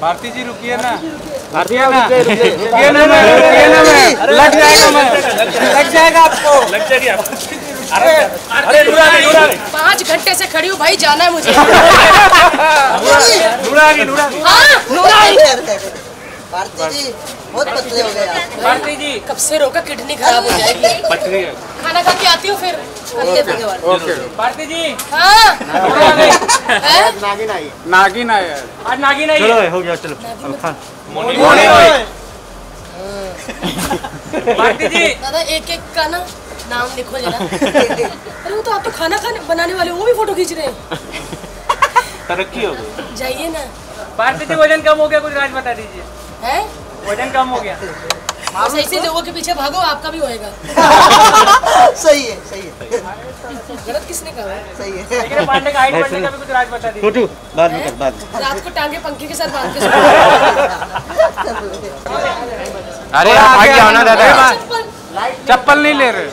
भारती जी रुकिए ना। रुकिए। ना। रुकिए। ना मैं रुकिए ना मैं। लग जाएगा मैं लग जाएगा। आपको। लग जाएगी आप अरे अरे नूरा आ गई नूरा आ गई पाँच घंटे से खड़ी हूँ भाई जाना है मुझे। हाँ। भारती जी बहुत पतले हो गए आप। भारती जी। कब से रोका किडनी खराब हो जाएगी। है। खाना खा के आती हूँ फिर। भारती जी। हाँ। नागिन है आज नागी नहीं चलो हो गया चलो। अब खान। भारती जी। दादा एक एक का ना नाम लिखो जरा। अरे वो तो आप तो खाना खाने बनाने वाले वो भी फ़ोटो खींच रहे हैं। तरक्की हो गई। जाइए ना। भारती जी वज़न कम हो गया कुछ राज बता दीजिए। हैं? वज़न कम हो गया। आप ऐसे लोगों के पीछे भागो आपका भी होएगा। सही किसने कहा सही है। लेकिन पांडे का हाइट बढ़ने का भी कुछ राज बता दीजिए। छोटू बाद में कर बाद रात को टांगे पंखे के साथ बाँध के अरे भाग जाओ ना दादा। चप्पल। चप्पल नहीं ले रहे।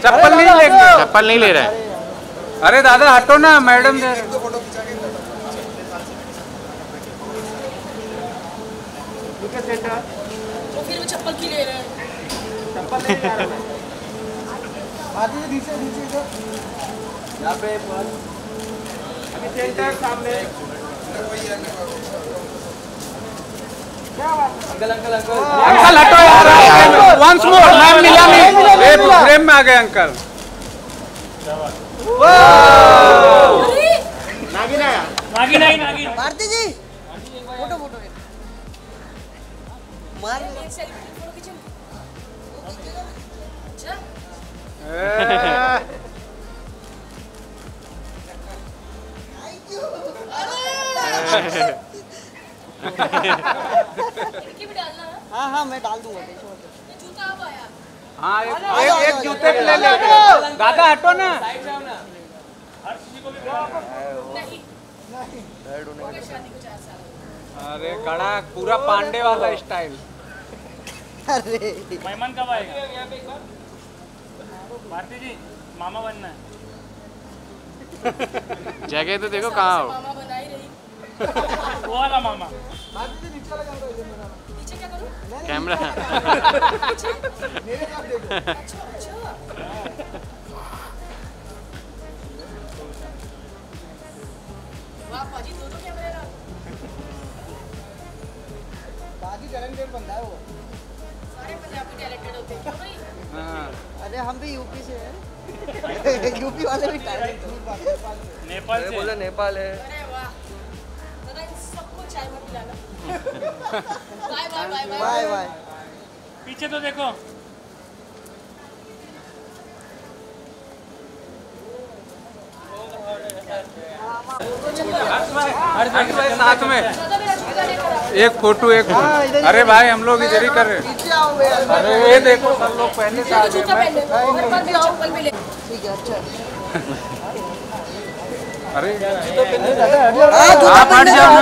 चप्पल नहीं ले रहे चप्पल नहीं ले रहे। अरे दादा हटो ना मैडम दे रहे। वो फिर भी चप्पल की ले रहे हैं अंकल हटो यार। वंस मोर मैम मिला नहीं। ए, फ्रेम में आ गए अंकल। अरे नागी नहीं नागी भारती जी फ़ोटो फ़ोटो। मार। है हाँ हाँ मैं डाल दूँगा हाँ एक एक, एक जूते पे ले ले दादा हटो ना। नहीं को चार अरे कड़ा पूरा पांडे वाला स्टाइल। अरे। मेहमान कब आएगा भारती जी मामा बनना है। जगह तो देखो कहाँ हो। वो वाला मामा पीछे क्या करूँ कैमरा अच्छा अच्छा वाह पाजी दो दो कैमरे ना बाकी टैलेंटेड बंदा है वो सारे पंजाबी टैलेंटेड होते हैं भाई हाँ अरे हम भी यूपी से हैं यूपी वाले भी नेपाल से नेपाल है bye bye bye bye bye पीछे तो देखो साथ में एक फ़ोटो एक फ़ोटो अरे भाई हम लोग इधर ही कर रहे हैं अरे ये देखो सब लोग पहन बाद में है अच्छा अरे हाँ आप हट जाओ